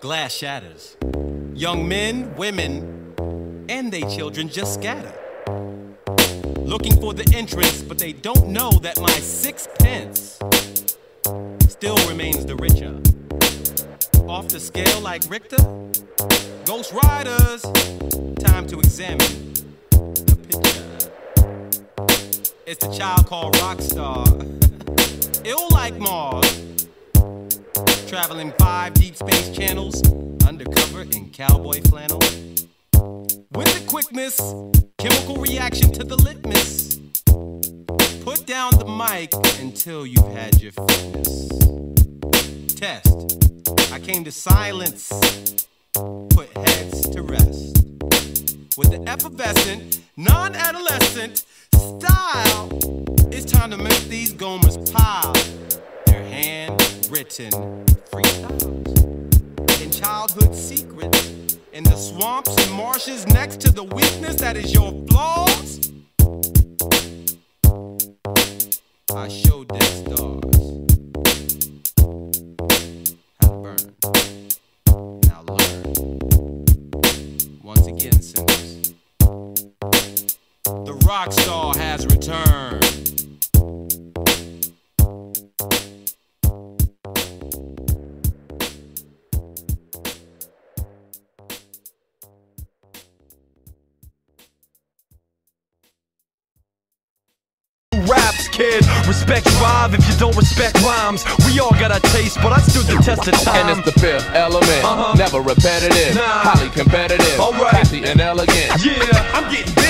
Glass shatters. Young men, women, and they children just scatter. Looking for the entrance, but they don't know that my sixpence still remains the richer. Off the scale like Richter, Ghost Riders, time to examine the picture. It's the child called Rockstar, ill like Mars, traveling five deep space channels, undercover in cowboy flannel. With the quickness, chemical reaction to the litmus. Put down the mic until you've had your fitness. Test. I came to silence, put heads to rest. With the effervescent, non adolescent style, it's time to make these gomers pile. Their handwritten freestyles and childhood secrets in the swamps and marshes next to the weakness that is your flaws. I showed the stars how to burn. Now learn. Once again, sinners. The rock star has returned. Kid. Respect drive if you don't respect rhymes. We all got our taste, but I stood the test of time. And it's the fifth element. Uh-huh. Never repetitive. Nah. Highly competitive. Alright. Classy and elegant. yeah, I'm getting you